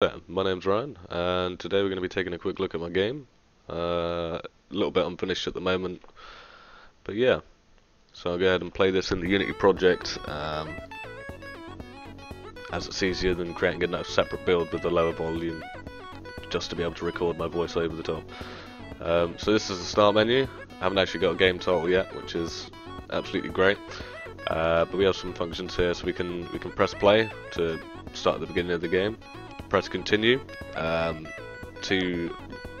Yeah, my name's Ryan, and today we're going to be taking a quick look at my game. Uh, a little bit unfinished at the moment, but yeah. So I'll go ahead and play this in the Unity project, um, as it's easier than creating a separate build with a lower volume, just to be able to record my voice over the top. Um, so this is the start menu. I haven't actually got a game title yet, which is absolutely great. Uh, but we have some functions here, so we can we can press play to start at the beginning of the game press continue um, to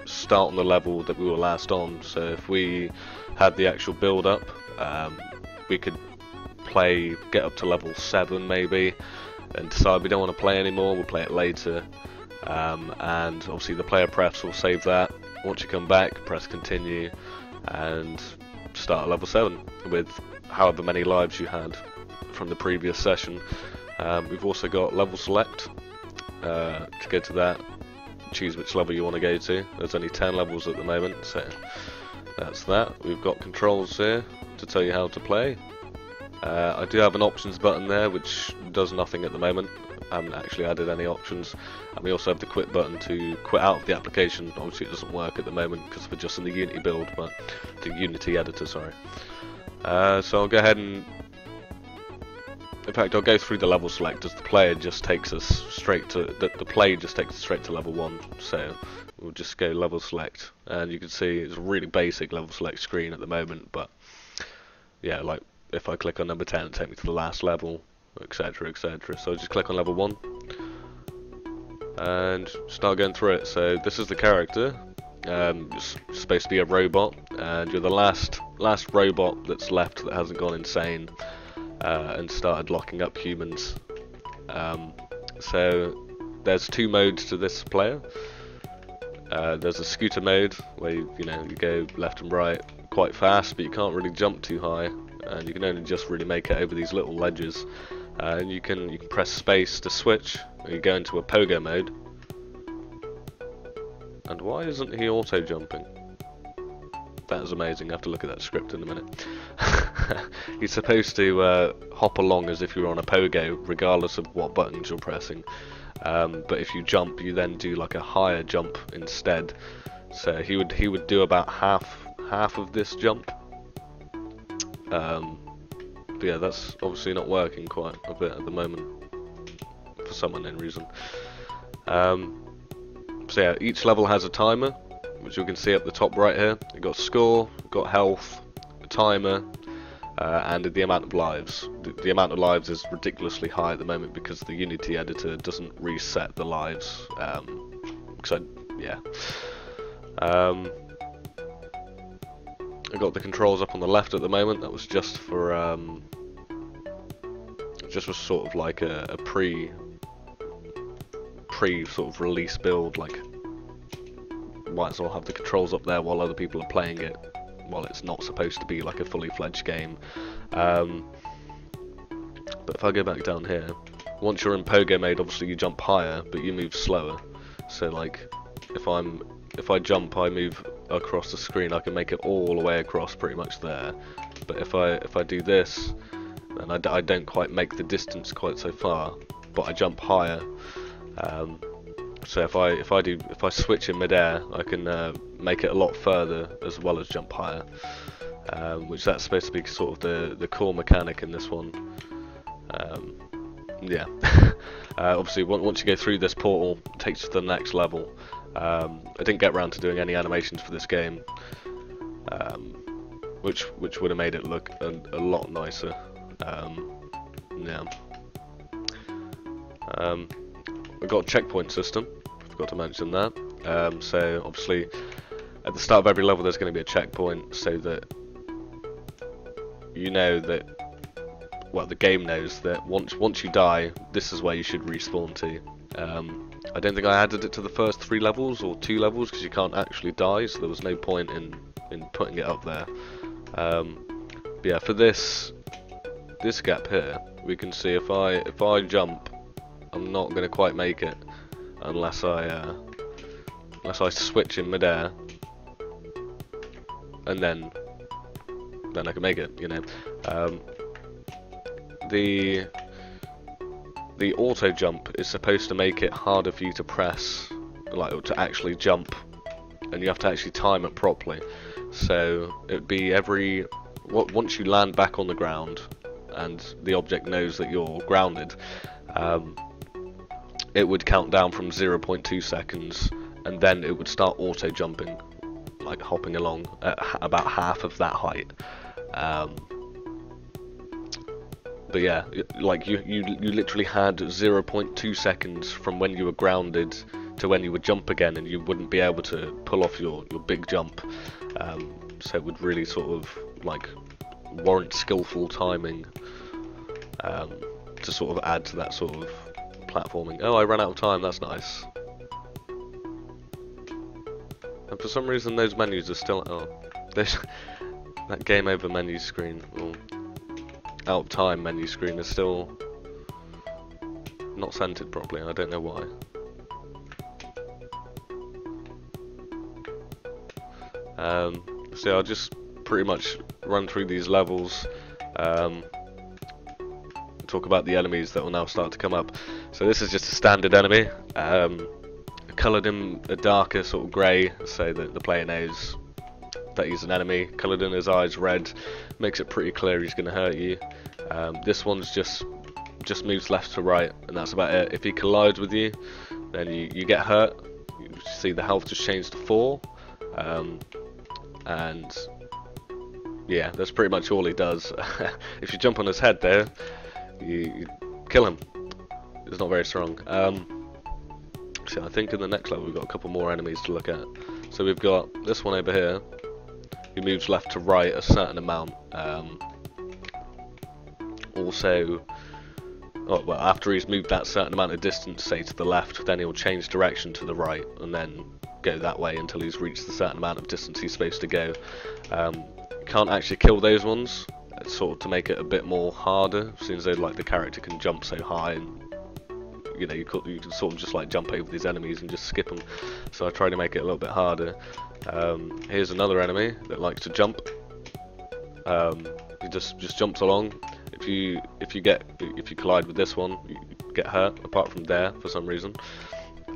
start on the level that we were last on. So if we had the actual build up, um, we could play, get up to level 7 maybe, and decide we don't want to play anymore, we'll play it later. Um, and obviously the player prefs will save that. Once you come back, press continue and start at level 7 with however many lives you had from the previous session. Um, we've also got level select, uh, to go to that, choose which level you want to go to. There's only 10 levels at the moment, so that's that. We've got controls here to tell you how to play. Uh, I do have an options button there, which does nothing at the moment. I haven't actually added any options. And we also have the quit button to quit out of the application. Obviously it doesn't work at the moment because we're just in the Unity build, but the Unity editor, sorry. Uh, so I'll go ahead and in fact, I'll go through the level select as the player just takes us straight to the, the play just takes us straight to level one. So we'll just go level select, and you can see it's a really basic level select screen at the moment. But yeah, like if I click on number 10, it takes me to the last level, etc., etc. So I'll just click on level one and start going through it. So this is the character. Um, it's supposed to be a robot, and you're the last last robot that's left that hasn't gone insane uh, and started locking up humans. Um, so there's two modes to this player. Uh, there's a scooter mode where you, you know you go left and right quite fast, but you can't really jump too high, and you can only just really make it over these little ledges. Uh, and you can you can press space to switch. And you go into a pogo mode. And why isn't he auto jumping? That is amazing. I have to look at that script in a minute. you're supposed to uh, hop along as if you were on a pogo, regardless of what buttons you're pressing. Um, but if you jump, you then do like a higher jump instead. So he would he would do about half half of this jump. Um, yeah, that's obviously not working quite a bit at the moment for some unknown reason. Um, so yeah, each level has a timer, which you can see at the top right here. You've got score, got health, timer, uh, and the amount of lives. The, the, amount of lives is ridiculously high at the moment because the Unity editor doesn't reset the lives. Um, I, yeah. Um, I got the controls up on the left at the moment. That was just for um, just was sort of like a, a pre pre sort of release build. Like might as well have the controls up there while other people are playing it while it's not supposed to be like a fully fledged game. Um, but if I go back down here, once you're in pogo mode, obviously you jump higher, but you move slower. So like, if I'm if I jump, I move across the screen. I can make it all the way across, pretty much there. But if I if I do this, then I d I don't quite make the distance quite so far, but I jump higher. Um, so if I if I do if I switch in midair, I can uh, make it a lot further as well as jump higher, um, which that's supposed to be sort of the the core mechanic in this one. Um, yeah. uh, obviously, once you go through this portal, it takes you to the next level. Um, I didn't get around to doing any animations for this game, um, which which would have made it look a, a lot nicer. Um, yeah. Um, we've got a checkpoint system. Forgot to mention that. Um, so obviously, at the start of every level, there's going to be a checkpoint, so that you know that. Well, the game knows that once once you die, this is where you should respawn to. Um, I don't think I added it to the first three levels or two levels because you can't actually die, so there was no point in in putting it up there. Um, but yeah, for this this gap here, we can see if I if I jump, I'm not going to quite make it unless I uh, unless I switch in midair and then then I can make it, you know. Um, the the auto jump is supposed to make it harder for you to press, like to actually jump, and you have to actually time it properly. So it would be every once you land back on the ground and the object knows that you're grounded, um, it would count down from 0.2 seconds, and then it would start auto jumping, like hopping along at about half of that height. Um, but yeah, like you, you, you literally had 0.2 seconds from when you were grounded to when you would jump again, and you wouldn't be able to pull off your, your big jump. Um, so it would really sort of like warrant skillful timing um, to sort of add to that sort of platforming. Oh, I ran out of time. That's nice. And for some reason, those menus are still. Oh, that game over menu screen. Well, out of time menu screen is still not centered properly. I don't know why. Um, so I'll just pretty much run through these levels, um, talk about the enemies that will now start to come up. So this is just a standard enemy, um, coloured in a darker sort of grey so that the player knows that he's an enemy, coloured in his eyes red, makes it pretty clear he's going to hurt you. Um, this one's just just moves left to right and that's about it. If he collides with you, then you, you get hurt. You see the health just change to 4. Um, and yeah, that's pretty much all he does. if you jump on his head there, you, you kill him. He's not very strong. Um, so I think in the next level we've got a couple more enemies to look at. So we've got this one over here, who moves left to right a certain amount. Um, also, oh, well, after he's moved that certain amount of distance, say to the left, then he'll change direction to the right, and then go that way until he's reached the certain amount of distance he's supposed to go. Um, can't actually kill those ones, sort of to make it a bit more harder, since though like the character can jump so high and you know you, could, you can sort of just like jump over these enemies and just skip them. So I try to make it a little bit harder. Um, here's another enemy that likes to jump. Um, he just just jumps along. If you if you get if you collide with this one, you get hurt. Apart from there, for some reason.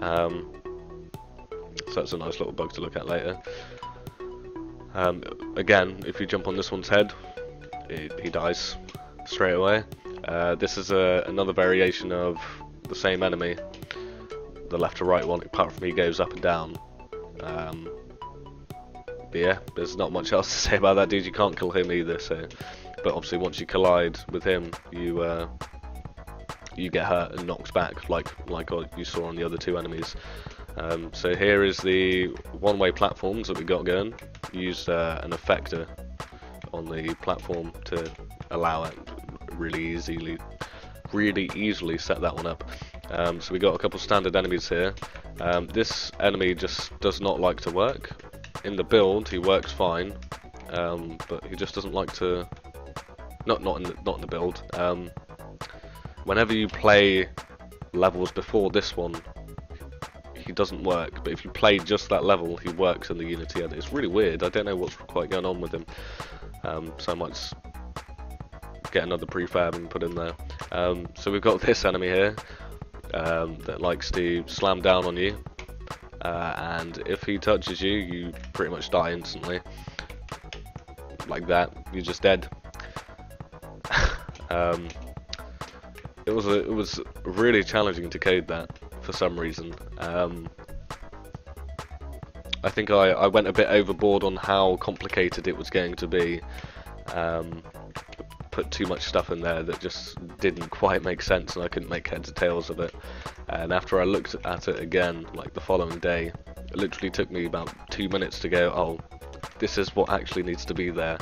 Um, so that's a nice little bug to look at later. Um, again, if you jump on this one's head, it, he dies straight away. Uh, this is a, another variation of the same enemy, the left to right one, apart from he goes up and down. Um, but yeah, there's not much else to say about that dude, you can't kill him either, so... But obviously once you collide with him, you uh, you get hurt and knocked back, like like you saw on the other two enemies. Um, so here is the one-way platforms that we got going. Used uh, an effector on the platform to allow it really easily, really easily set that one up. Um, so we got a couple standard enemies here. Um, this enemy just does not like to work. In the build, he works fine, um, but he just doesn't like to. Not not in the, not in the build. Um, whenever you play levels before this one, he doesn't work, but if you play just that level, he works in the Unity and it's really weird. I don't know what's quite going on with him. Um, so I might get another prefab and put in there. Um, so we've got this enemy here um, that likes to slam down on you, uh, and if he touches you, you pretty much die instantly. Like that, you're just dead. Um, it was a, it was really challenging to code that for some reason. Um, I think I, I went a bit overboard on how complicated it was going to be. Um, put too much stuff in there that just didn't quite make sense and I couldn't make heads or tails of it. And after I looked at it again, like the following day, it literally took me about two minutes to go, oh, this is what actually needs to be there.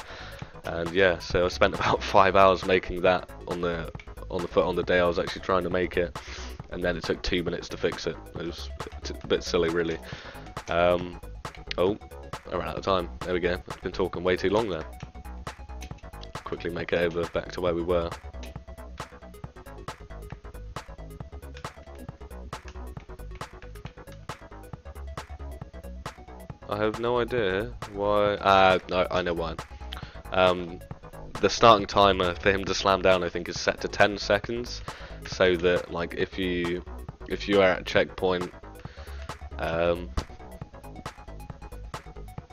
And yeah, so I spent about five hours making that on the on the foot on the day I was actually trying to make it and then it took two minutes to fix it. It was a bit silly, really. Um, oh, I ran out of time. There we go. I've been talking way too long there. Quickly make it over back to where we were. I have no idea why. Ah, uh, no, I know why. Um, the starting timer for him to slam down, I think, is set to 10 seconds. so that like if you if you are at checkpoint um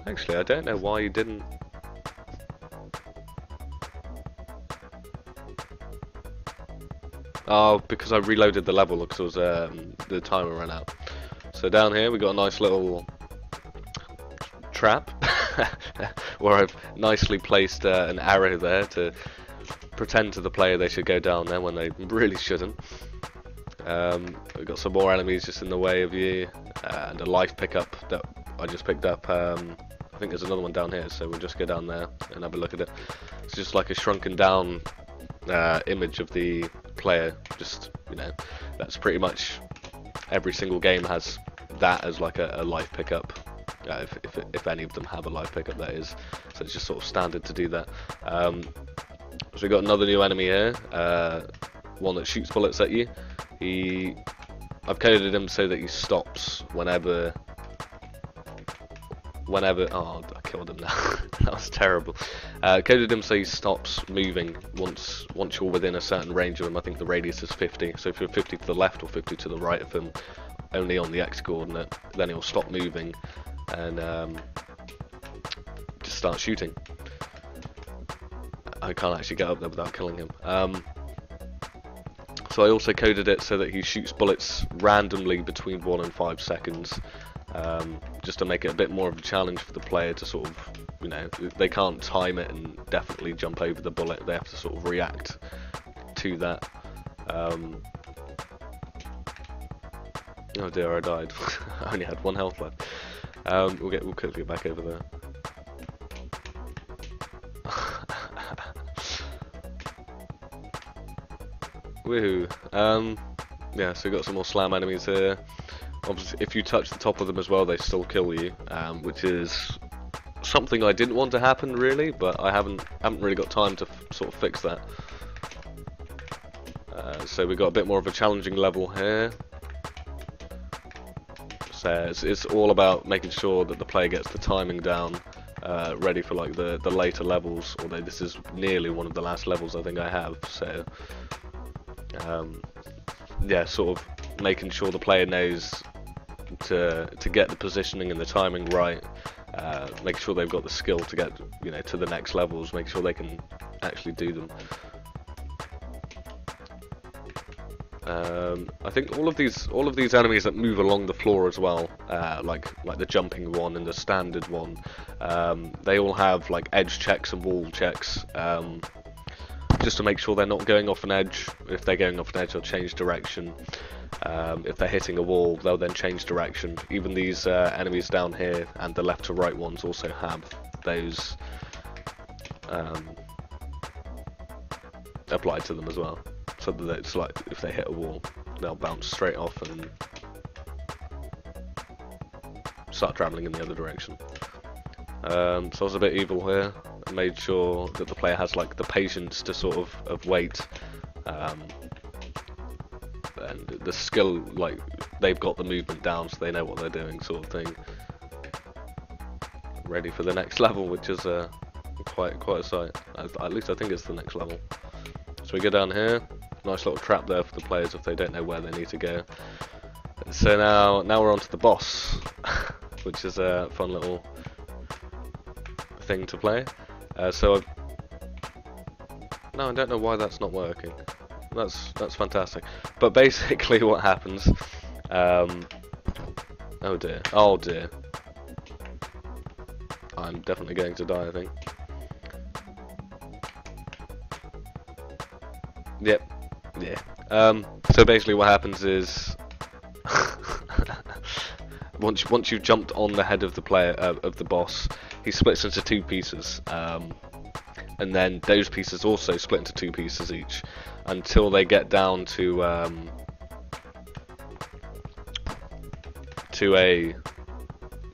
actually I don't know why you didn't Oh, because I reloaded the level because um, the timer ran out. So down here we got a nice little trap where I've nicely placed uh, an arrow there to pretend to the player they should go down there when they really shouldn't. Um, we've got some more enemies just in the way of you uh, and a life pickup that I just picked up. Um, I think there's another one down here so we'll just go down there and have a look at it. It's just like a shrunken down uh, image of the player. Just you know, that's pretty much every single game has that as like a, a life pickup. Uh, if, if, if any of them have a life pickup, that is. So it's just sort of standard to do that. Um, so we got another new enemy here, uh, one that shoots bullets at you. He, I've coded him so that he stops whenever whenever. Oh, I killed him now. that was terrible. Uh, coded him so he stops moving once once you're within a certain range of him. I think the radius is 50. So if you're 50 to the left or 50 to the right of him, only on the x coordinate, then he'll stop moving and um, just start shooting. I can't actually get up there without killing him. Um, so I also coded it so that he shoots bullets randomly between 1 and 5 seconds um, just to make it a bit more of a challenge for the player to sort of, you know, they can't time it and definitely jump over the bullet. They have to sort of react to that. Um, oh dear, I died. I only had one health left. Um, we'll get we'll quickly get back over there. Woohoo! Um, yeah, so we got some more slam enemies here obviously if you touch the top of them as well they still kill you um, which is something I didn't want to happen really but I haven't haven't really got time to sort of fix that. Uh, so we've got a bit more of a challenging level here. So it's, it's all about making sure that the player gets the timing down uh, ready for like the, the later levels although this is nearly one of the last levels I think I have so um, yeah sort of making sure the player knows to to get the positioning and the timing right. Uh, make sure they've got the skill to get you know to the next levels. Make sure they can actually do them. Um, I think all of these all of these enemies that move along the floor as well, uh, like like the jumping one and the standard one, um, they all have like edge checks and wall checks, um, just to make sure they're not going off an edge. If they're going off an edge, they'll change direction. Um, if they're hitting a wall, they'll then change direction. Even these uh, enemies down here and the left to right ones also have those um, applied to them as well. So that it's like if they hit a wall, they'll bounce straight off and start travelling in the other direction. Um, so I was a bit evil here. I made sure that the player has like the patience to sort of, of wait um, the skill, like, they've got the movement down so they know what they're doing sort of thing. Ready for the next level, which is uh, quite quite a sight. At least I think it's the next level. So we go down here, nice little trap there for the players if they don't know where they need to go. So now, now we're on to the boss, which is a fun little thing to play. Uh, so I've... No, I don't know why that's not working that's that's fantastic. But basically, what happens? Um, oh dear! Oh dear! I'm definitely going to die. I think. Yep. Yeah. Um, so basically, what happens is. once once you've jumped on the head of the player uh, of the boss, he splits into two pieces, um, and then those pieces also split into two pieces each until they get down to um, to a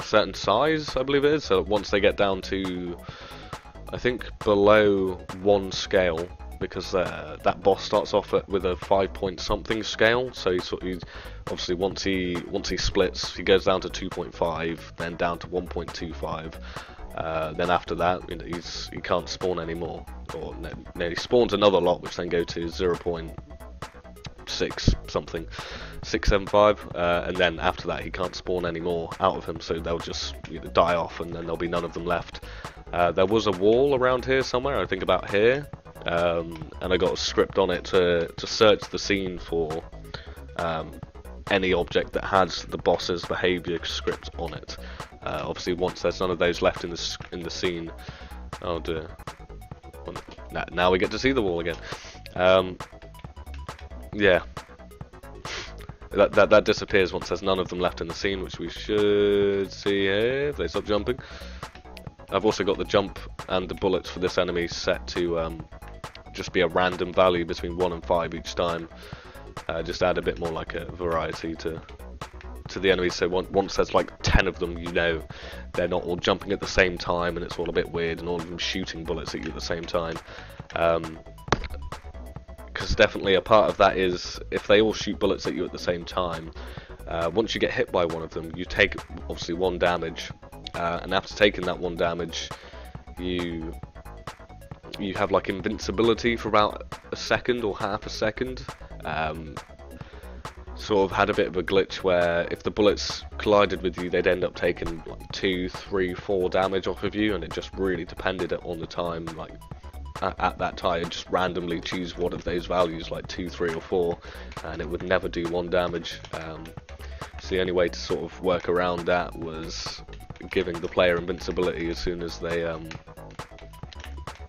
certain size, I believe it is. So once they get down to, I think below one scale, because uh, that boss starts off at, with a five point something scale. So he sort of, obviously once he once he splits, he goes down to 2.5, then down to 1.25. Uh, then after that, he's he can't spawn anymore or no, no, he spawns another lot which then go to 0. six something, six seven five, uh, and then after that he can't spawn anymore out of him, so they'll just die off, and then there'll be none of them left. Uh, there was a wall around here somewhere, I think about here, um, and I got a script on it to to search the scene for um, any object that has the boss's behavior script on it. Uh, obviously, once there's none of those left in the in the scene, oh dear. Now we get to see the wall again. Um, yeah, that, that that disappears once there's none of them left in the scene, which we should see here if they stop jumping. I've also got the jump and the bullets for this enemy set to um, just be a random value between 1 and 5 each time. Uh, just add a bit more like a variety to to the enemies so once there's like 10 of them you know they're not all jumping at the same time and it's all a bit weird and all of them shooting bullets at you at the same time because um, definitely a part of that is if they all shoot bullets at you at the same time uh, once you get hit by one of them you take obviously one damage uh, and after taking that one damage, you you have like invincibility for about a second or half a second. Um, sort of had a bit of a glitch where if the bullets collided with you, they'd end up taking like two, three, four damage off of you, and it just really depended on the time. Like at, at that time, just randomly choose one of those values, like two, three, or four, and it would never do one damage. Um, so the only way to sort of work around that was giving the player invincibility as soon as they, um,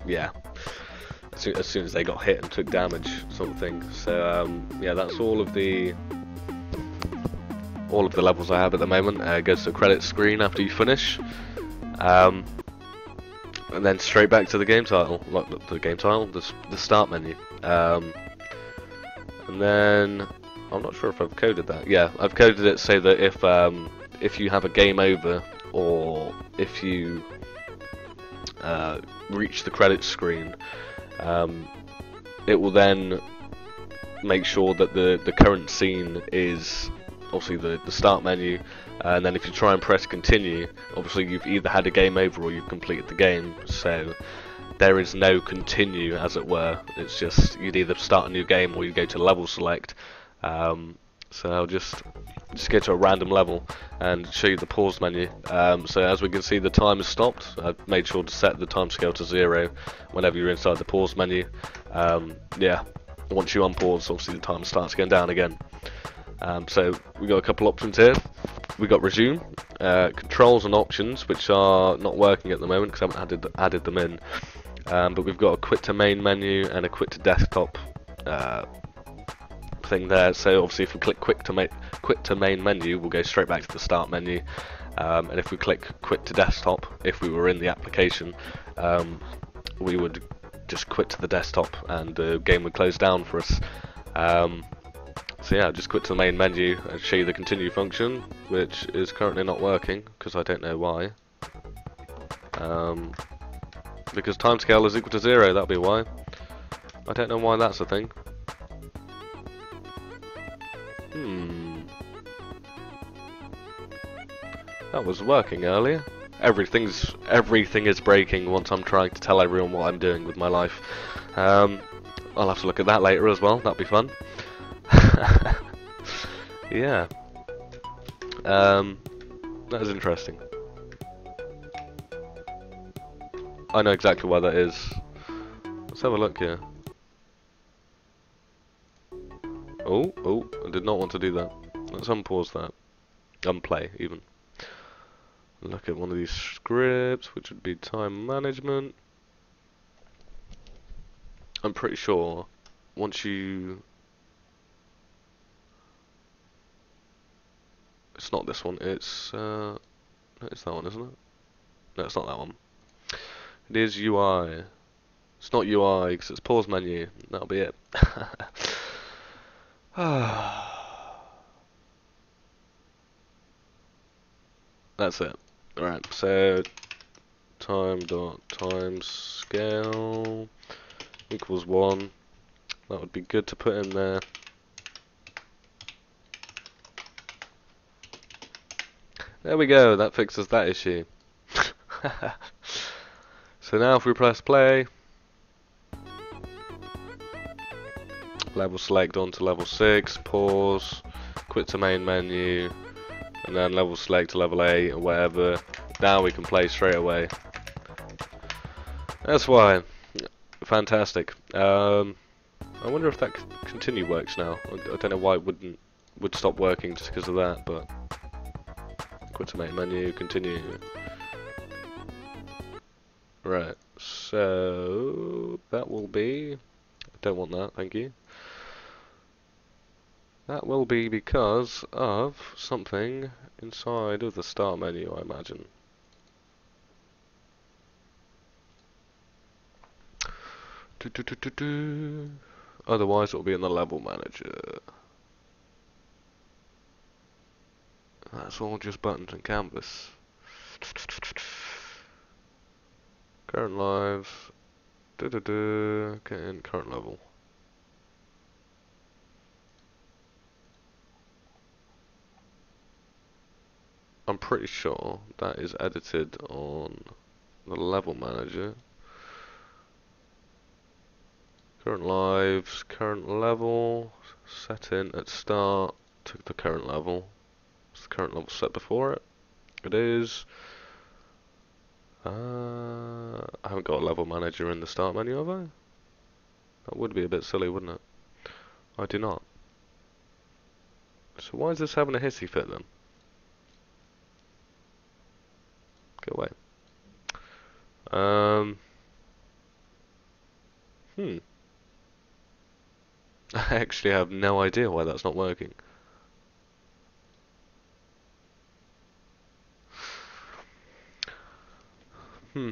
yeah, as soon, as soon, as they got hit and took damage, sort of thing. So um, yeah, that's all of the all of the levels I have at the moment. Uh, goes to the credit screen after you finish, um, and then straight back to the game title, like the game title, the, the start menu, um, and then I'm not sure if I've coded that. Yeah, I've coded it so that if um, if you have a game over or if you uh, reach the credits screen, um, it will then make sure that the, the current scene is obviously the, the start menu and then if you try and press continue obviously you've either had a game over or you've completed the game so there is no continue as it were it's just you'd either start a new game or you go to level select um, so I'll just just go to a random level and show you the pause menu. Um, so as we can see the time has stopped. I've made sure to set the time scale to zero whenever you're inside the pause menu. Um, yeah, once you unpause obviously the time starts going down again. Um, so we got a couple options here. We got resume, uh, controls and options which are not working at the moment because I haven't added, added them in. Um, but we've got a quit to main menu and a quit to desktop uh, thing there. So obviously, if we click quick to make quick to main menu, we'll go straight back to the start menu. Um, and if we click quit to desktop, if we were in the application, um, we would just quit to the desktop and the game would close down for us. Um, so yeah, I just quit to the main menu and show you the continue function, which is currently not working because I don't know why. Um, because timescale is equal to zero, that'll be why. I don't know why that's a thing. Hmm. That was working earlier. Everything's everything is breaking once I'm trying to tell everyone what I'm doing with my life. Um, I'll have to look at that later as well. That'll be fun. yeah. Um, that is interesting. I know exactly why that is. Let's have a look here. Oh, oh, I did not want to do that. Let's unpause that. Unplay, even. Look at one of these scripts, which would be time management. I'm pretty sure once you... It's not this one, it's... Uh, it's that one, isn't it? No, it's not that one. It is UI. It's not UI, because it's pause menu. That'll be it. That's it. Alright, so time dot time scale equals one. That would be good to put in there. There we go, that fixes that issue. so now if we press play, level select onto level 6, pause, quit to main menu, and then level select to level 8 or whatever. Now we can play straight away. That's why. Fantastic. Um, I wonder if that continue works now. I, I don't know why it wouldn't would stop working just because of that, but quit to main menu, continue. Right, so that will be. I don't want that, thank you. That will be because of something inside of the start menu, I imagine. Do, do, do. Otherwise, it will be in the level manager. That's all just buttons and canvas. Current live. Da da da. Okay, current level. I'm pretty sure that is edited on the level manager. Current lives, current level, set in at start to the current level. Is the current level set before it? It is. Uh, I haven't got a level manager in the start menu, have I? That would be a bit silly, wouldn't it? I do not. So why is this having a hissy fit then? Go away. Um. Hmm. I actually have no idea why that's not working. Hmm.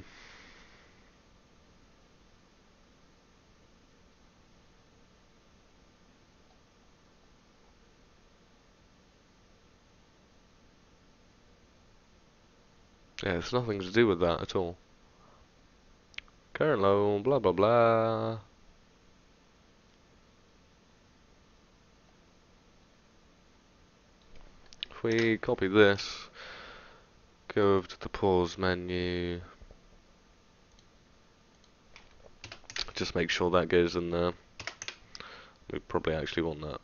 Yeah, it's nothing to do with that at all. Current low, blah blah blah. If we copy this, go over to the pause menu, just make sure that goes in there. We probably actually want that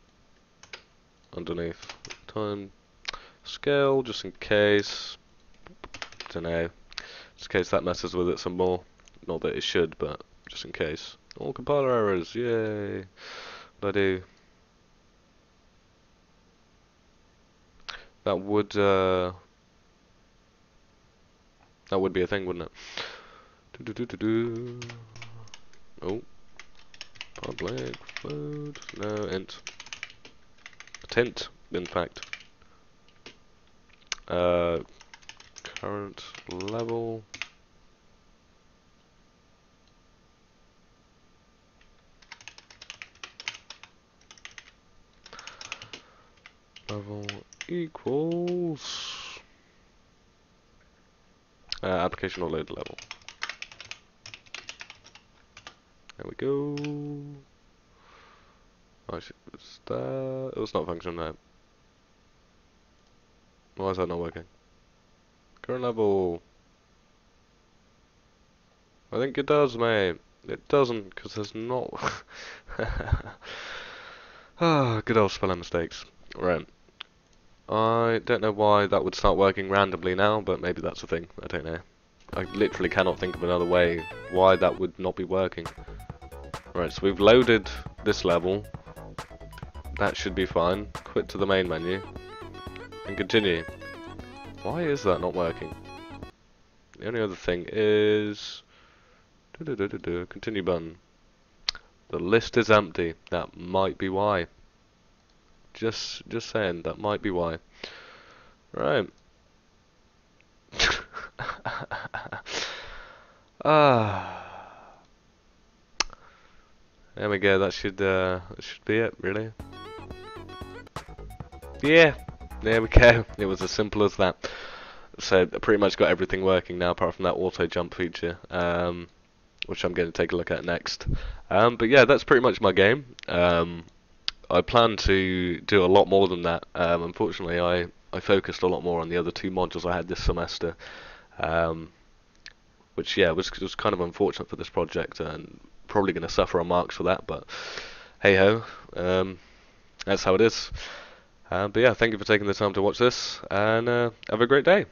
underneath. Time scale, just in case. Don't know. Just in case that messes with it some more. Not that it should, but just in case. All compiler errors, yay! What I do? That would uh, that would be a thing, wouldn't it? Do do do do do. Oh. Public float. No, int. Tint, in fact. Uh, current level. Level equals uh, application or load level. There we go. I should start. It was not functioning there. Why is that not working? Current level. I think it does, mate. It doesn't, because there's not. ah, good old spelling mistakes. Right. I don't know why that would start working randomly now, but maybe that's a thing. I don't know. I literally cannot think of another way why that would not be working. Right, so we've loaded this level. That should be fine. Quit to the main menu. And continue. Why is that not working? The only other thing is... Continue button. The list is empty. That might be why. Just, just saying, that might be why. Right. Ah. There we go. That should, uh, that should be it, really. Yeah. There we go. It was as simple as that. So I pretty much got everything working now, apart from that auto jump feature. Um, which I'm going to take a look at next. Um, but yeah, that's pretty much my game. Um, I plan to do a lot more than that. Um, unfortunately, I, I focused a lot more on the other two modules I had this semester, um, which yeah was was kind of unfortunate for this project and probably going to suffer on marks for that. But hey ho, um, that's how it is. Uh, but yeah, thank you for taking the time to watch this, and uh, have a great day.